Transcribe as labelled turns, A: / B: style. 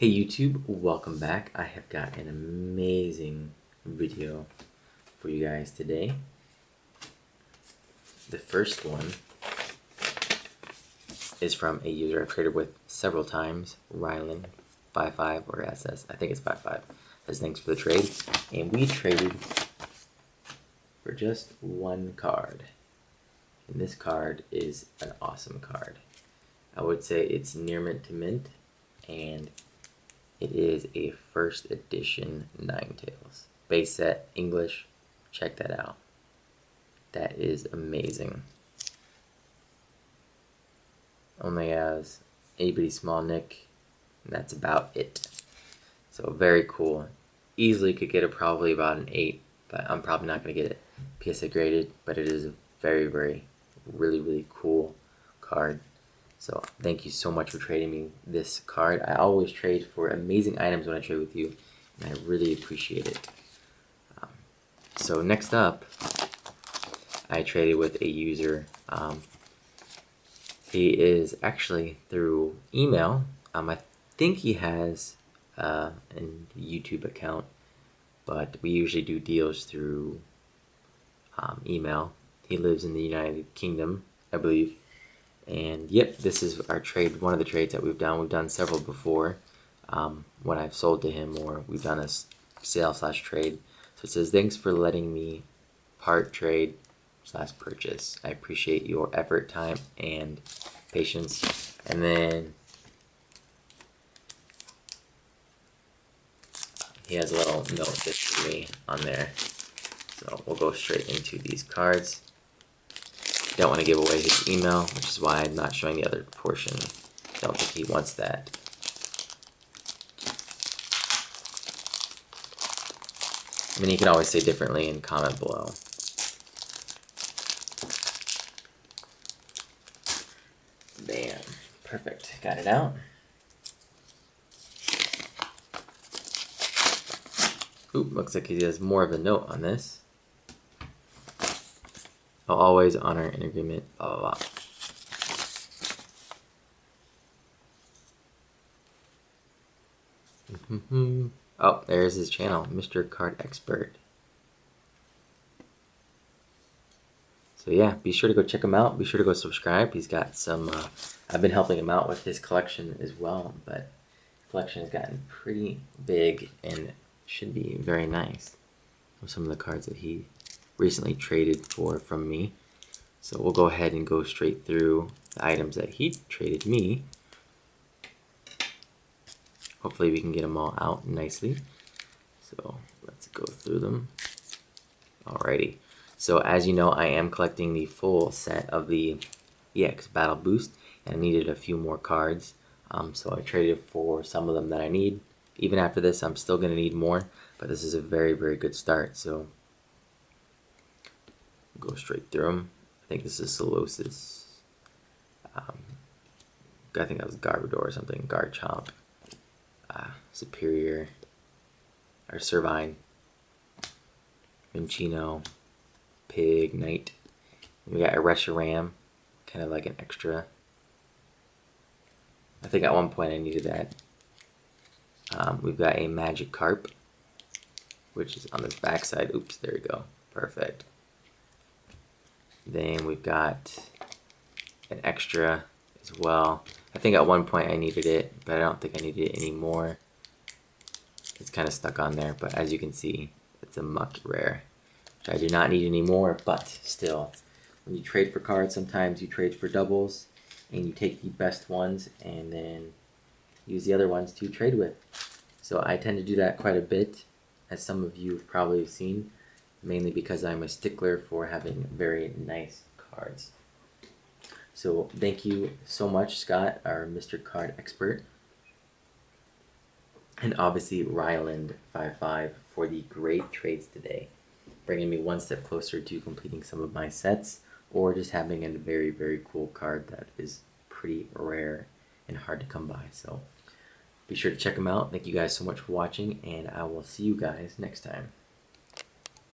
A: Hey YouTube, welcome back. I have got an amazing video for you guys today. The first one is from a user I've traded with several times, Relynn55 or SS, I think it's 55. Says thanks for the trade. And we traded for just one card. And this card is an awesome card. I would say it's near mint to mint and it is a first edition Ninetales. Base set, English, check that out. That is amazing. Only has anybody small nick, and that's about it. So very cool. Easily could get it probably about an 8, but I'm probably not going to get it PSA graded, but it is a very, very, really, really cool card. So thank you so much for trading me this card. I always trade for amazing items when I trade with you, and I really appreciate it. Um, so next up, I traded with a user. Um, he is actually through email. Um, I think he has uh, a YouTube account, but we usually do deals through um, email. He lives in the United Kingdom, I believe. And yep, this is our trade, one of the trades that we've done. We've done several before um, when I've sold to him or we've done a sale slash trade. So it says, thanks for letting me part trade slash purchase. I appreciate your effort, time, and patience. And then he has a little note just for me on there. So we'll go straight into these cards don't want to give away his email, which is why I'm not showing the other portion. Don't think he wants that. I mean, you can always say differently and comment below. Bam. Perfect. Got it out. Oop, looks like he has more of a note on this. I'll always honor an agreement, blah, blah, blah. oh, there's his channel, Mr. Card Expert. So yeah, be sure to go check him out. Be sure to go subscribe. He's got some, uh, I've been helping him out with his collection as well, but collection has gotten pretty big and should be very nice. Some of the cards that he recently traded for from me. So we'll go ahead and go straight through the items that he traded me. Hopefully we can get them all out nicely. So let's go through them. Alrighty. So as you know, I am collecting the full set of the EX Battle Boost and I needed a few more cards. Um, so I traded for some of them that I need. Even after this, I'm still going to need more, but this is a very, very good start. So go straight through them. I think this is Solosis. Um, I think that was Garbodor or something. Garchomp. Uh, Serperior. Or Servine. Minccino. Pignite. We got a Reshiram. Kind of like an extra. I think at one point I needed that. Um, we've got a Magikarp, which is on the back side. Oops, there we go. Perfect. Then we've got an extra as well. I think at one point I needed it, but I don't think I needed it anymore. It's kind of stuck on there, but as you can see, it's a muck rare, I do not need anymore, but still, when you trade for cards, sometimes you trade for doubles, and you take the best ones, and then use the other ones to trade with. So I tend to do that quite a bit, as some of you have probably seen mainly because I'm a stickler for having very nice cards. So thank you so much, Scott, our Mr. Card expert. And obviously Relynn55 for the great trades today, bringing me one step closer to completing some of my sets or just having a very, very cool card that is pretty rare and hard to come by. So be sure to check them out. Thank you guys so much for watching, and I will see you guys next time.